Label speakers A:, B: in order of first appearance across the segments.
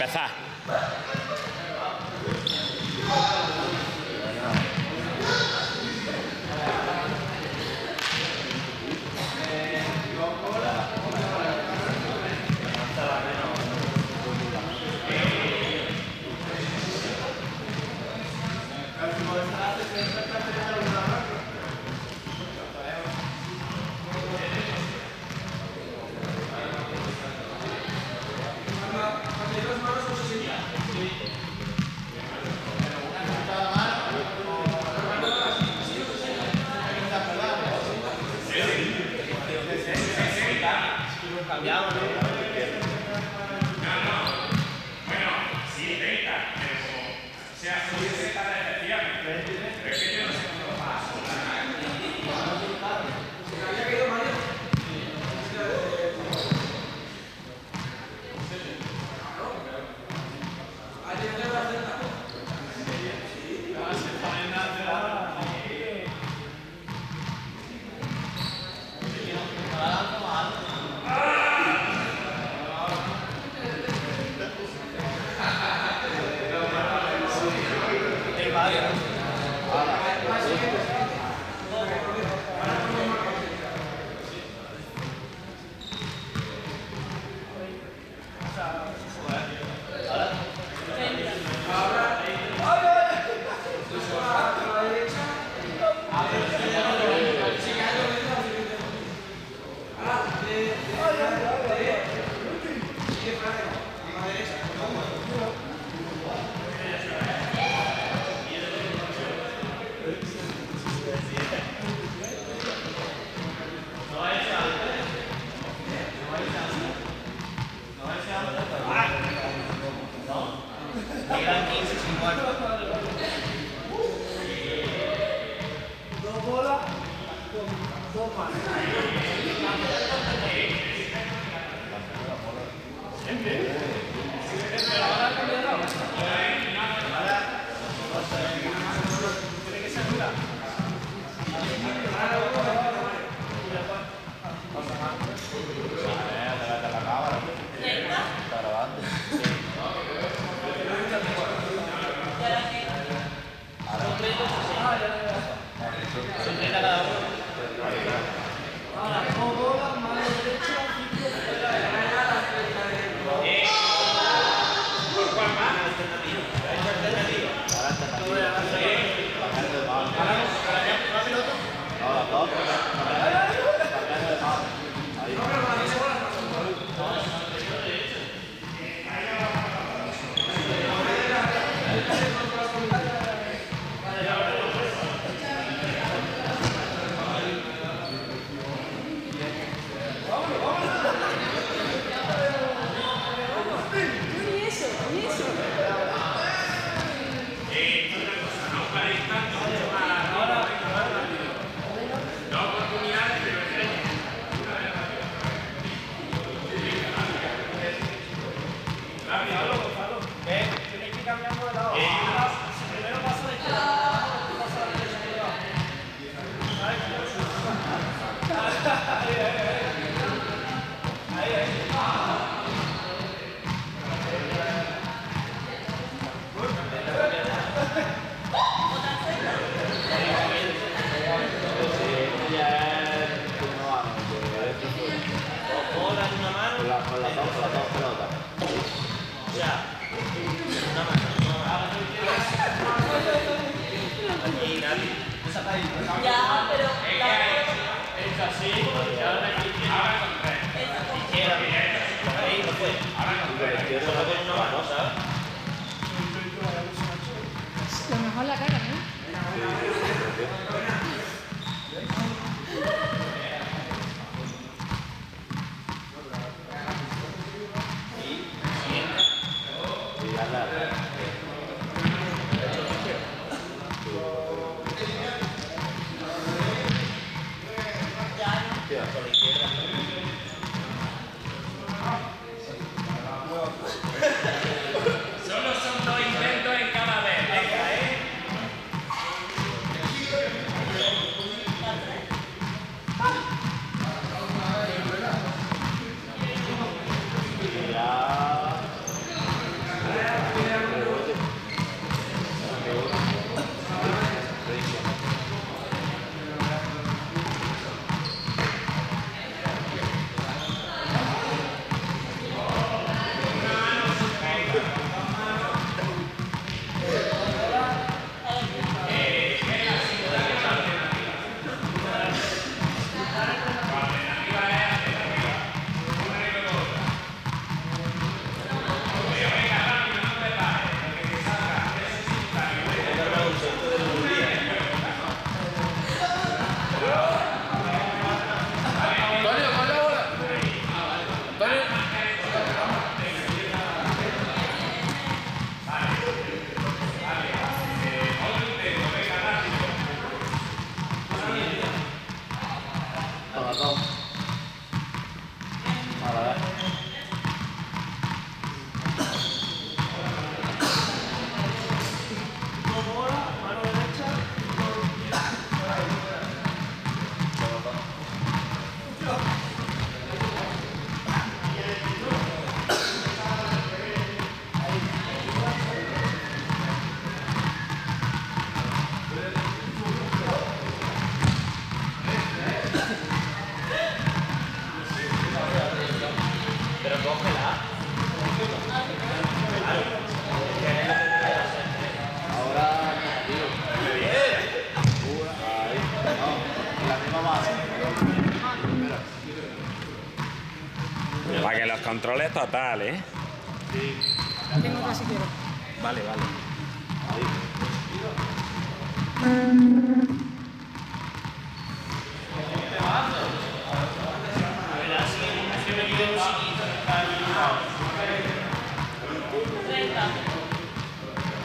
A: Empezar.
B: Lo
C: 老公 estatal, ¿eh?
D: Sí.
E: Tengo casi quiero.
D: Vale, vale.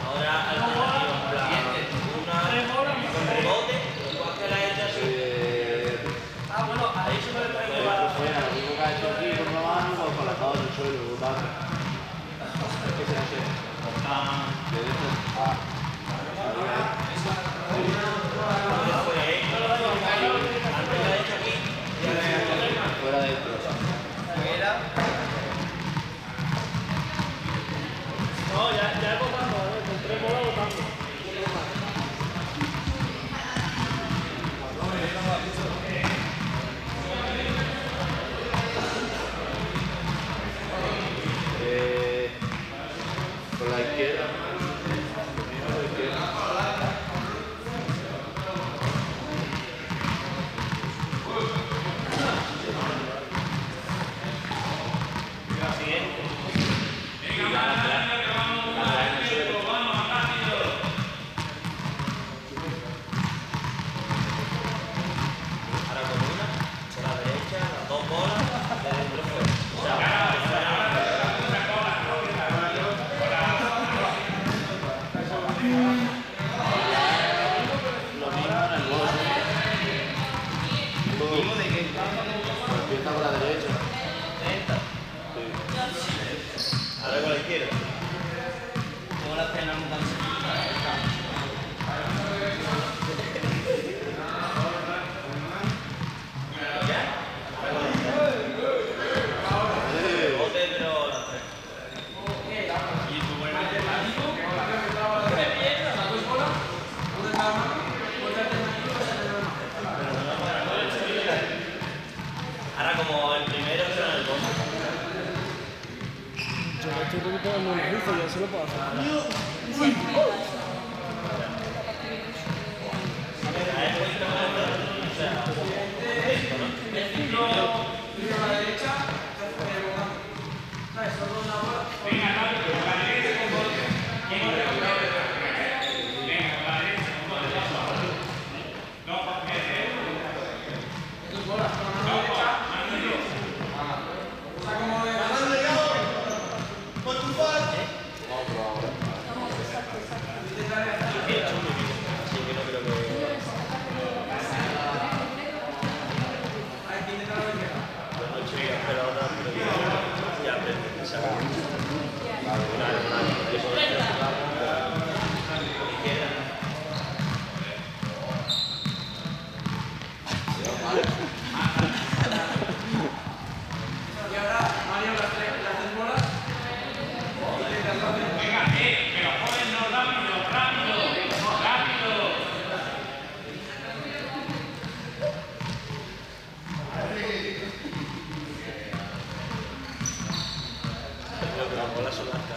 F: Ahora al 여八 분, 다음에다시함께뵐 게.
G: Yo me estoy el rifle, yo se lo puedo hacer.
D: Hola
G: Solanca.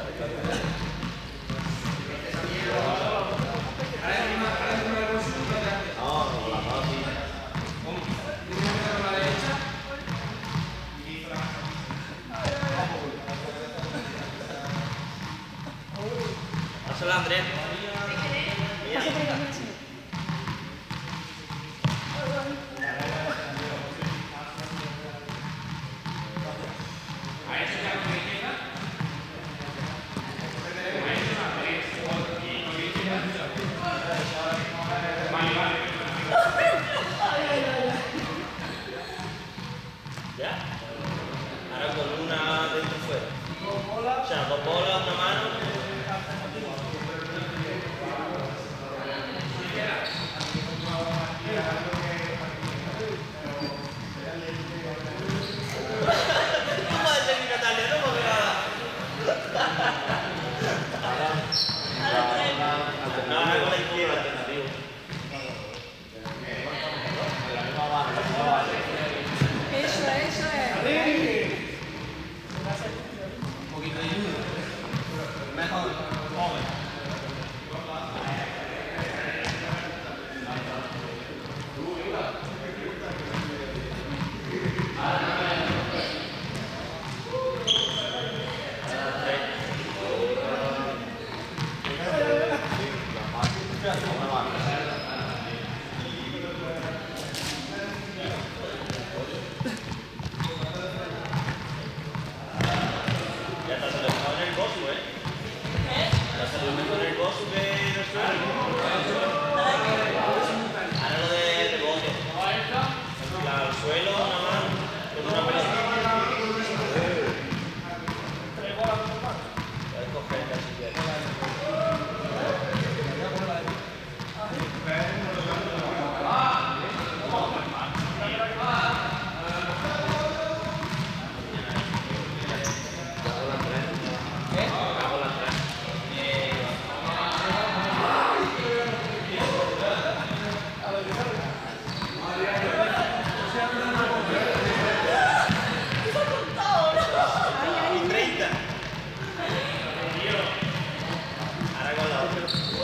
G: Yeah.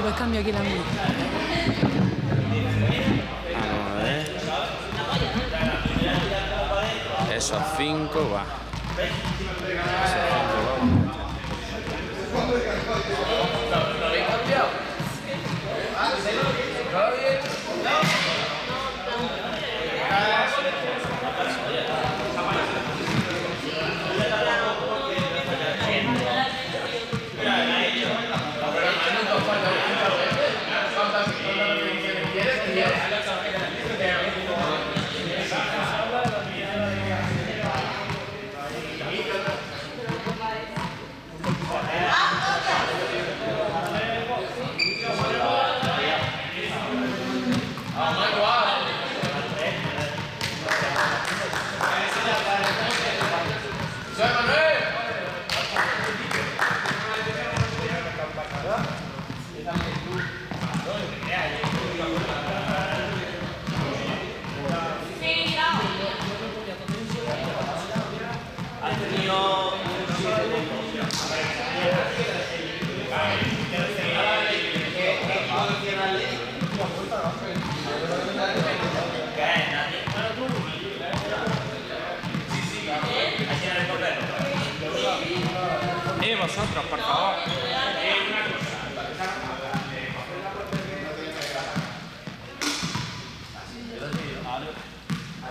G: Te preocupes, cambio aquí la mía.
F: A cinco va.
D: Vosotros, por favor.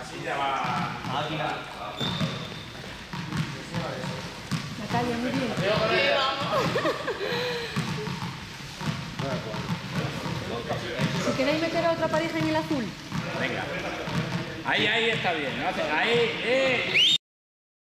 D: Así ya va.
G: Natalia, muy bien. Si queréis meter a otra pareja en el azul.
D: Venga. Ahí, ahí está bien. Ahí, eh.